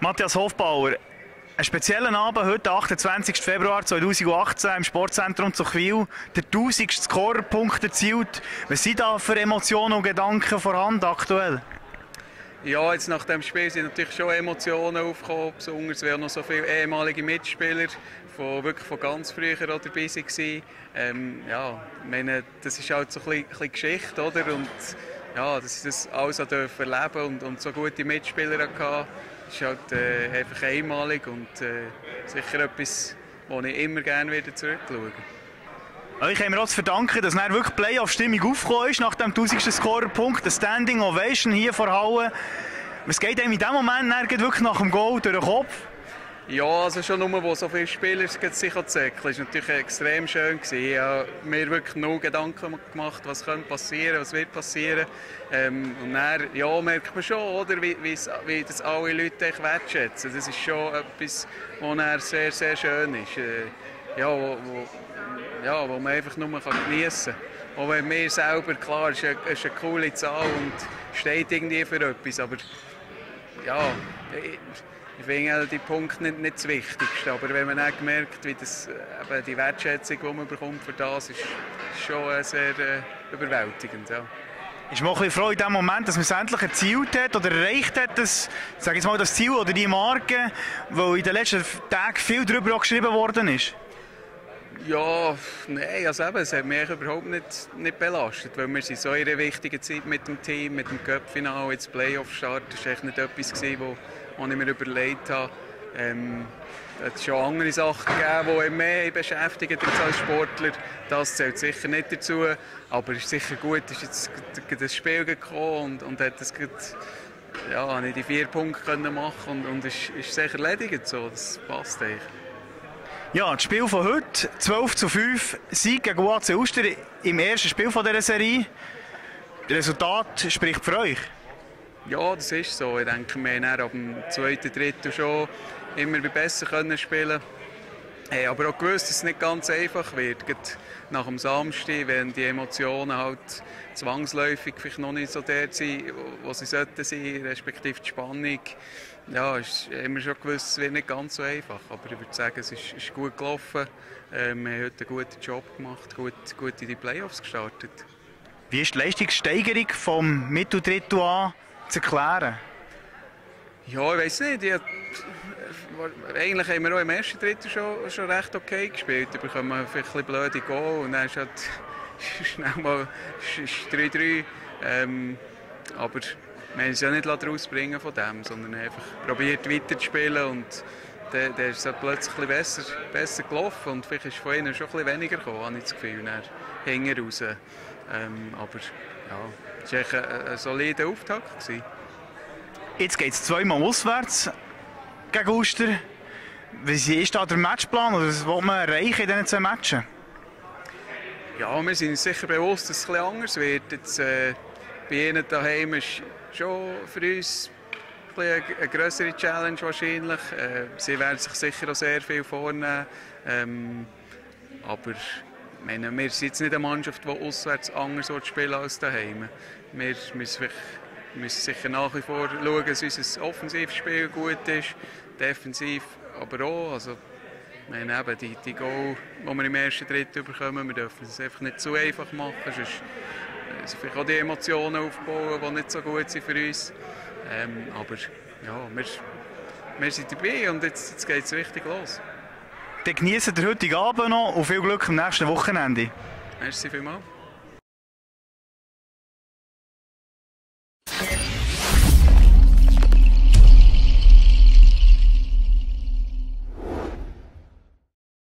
Matthias Hofbauer, einen speziellen Abend heute, 28. Februar 2018 im Sportzentrum Zuchwil. Der 1000. Scorerpunkt erzielt. Was sind da für Emotionen und Gedanken vorhanden aktuell? Ja, jetzt nach dem Spiel sind natürlich schon Emotionen aufgekommen, besonders weil noch so viele ehemalige Mitspieler von, wirklich von ganz früher dabei waren. Ähm, ja, ich meine, das ist halt so ein bisschen, ein bisschen Geschichte, oder? Und ja, dass ich das alles erleben und, und so gute Mitspieler hatte, ist halt äh, einfach einmalig und äh, sicher etwas, wo ich immer gerne wieder zurückschaue. Ich habe mir auch zu verdanken, dass dann wirklich Playoff-Stimmung aufgekommen ist nach dem 1000. Scorerpunkt, eine Standing Ovation hier vor Halle. Was geht einem in diesem Moment wirklich nach dem Goal durch den Kopf? Ja, also schon nur, wo so viele Spieler sich zäckeln, ist natürlich extrem schön gewesen. Ich habe mir wirklich nur Gedanken gemacht, was könnte passieren, was wird passieren. Ähm, und dann, ja, merkt man schon, oder, wie, wie das alle Leute wertschätzen. Das ist schon etwas, was sehr, sehr schön ist. Äh, ja, wo, wo, ja, wo man einfach nur geniessen kann. Auch wenn mir selber, klar, ist eine, ist eine coole Zahl und steht irgendwie für etwas, aber ja, ich, ich finde die Punkte nicht, nicht das Wichtigste, aber wenn man auch merkt, wie das, eben die Wertschätzung, die man bekommt für das, ist, schon sehr äh, überwältigend. Ja. Ist man auch ein froh in dem Moment, dass man es endlich erzielt hat oder erreicht hat, das, sag jetzt mal, das Ziel oder die Marke, wo in den letzten Tagen viel darüber geschrieben worden ist? Ja, nein, also eben, es hat mich überhaupt nicht, nicht belastet, weil wir sind so in einer wichtigen Zeit mit dem Team, mit dem Cup-Final, jetzt Playoff-Start, das war echt nicht etwas, gewesen, wo, was ich mir überlegt habe. Ähm, es hat schon andere Sachen gegeben, die mehr beschäftigen als Sportler. Das zählt sicher nicht dazu, aber es ist sicher gut, ist jetzt das Spiel gekommen und, und hat das ja, habe ich die vier Punkte machen und, und ist, ist sicher erledigt. So. Das passt eigentlich. Ja, das Spiel von heute, 12 zu 5, Sieg gegen UAC Uster im ersten Spiel dieser Serie. Das Resultat spricht für euch. Ja, das ist so. Ich denke, wir haben ab dem zweiten, dritten schon immer besser können spielen hey, aber auch gewusst, dass es nicht ganz einfach wird. Gerade nach dem Samstag, wenn die Emotionen halt zwangsläufig noch nicht so der sind, wo sie sollten sein, respektive die Spannung ja, ist immer schon gewusst, es wird nicht ganz so einfach. Aber ich würde sagen, es ist, ist gut gelaufen. Äh, wir haben heute einen guten Job gemacht, gut, gut in die Playoffs gestartet. Wie ist die Leistungssteigerung vom Mitteldrittel an zu erklären? Ja, ich weiß nicht. Ich, eigentlich haben wir auch im ersten Drittel schon, schon recht okay gespielt. Da bekommen wir vielleicht ein bisschen blöde Goal und dann ist halt schnell mal 3-3. Ähm, aber wir haben uns ja nicht rausbringen von dem, sondern einfach probiert weiterzuspielen und dann, dann ist es plötzlich ein besser, besser gelaufen und vielleicht ist von ihnen schon ein bisschen weniger gekommen, habe ich das Gefühl, hinten raus. Ähm, aber ja, es war ein, ein solider Auftakt. Gewesen. Jetzt geht es zweimal auswärts gegen Uster. Wie ist da der Matchplan oder was will man erreichen in diesen zwei Matches? Ja, wir sind uns sicher bewusst, dass es etwas anders wird. Jetzt, äh, bei ihnen daheim ist schon für uns eine, eine größere Challenge wahrscheinlich. Äh, sie werden sich sicher auch sehr viel vornehmen. Ähm, aber meine, wir sind jetzt nicht eine Mannschaft, die auswärts anders spielen als daheim. Wir müssen, müssen sicher nach wie vor schauen, dass unser Offensivspiel gut ist, defensiv aber auch. Also, haben eben die, die Goal, die wir im ersten Drittel bekommen, wir dürfen es einfach nicht zu einfach machen, sonst also vielleicht auch die Emotionen aufbauen, die nicht so gut sind für uns. Ähm, aber ja, wir, wir sind dabei und jetzt, jetzt geht es richtig los. Dann genießen den heutigen Abend noch und viel Glück am nächsten Wochenende. Merci vielmals.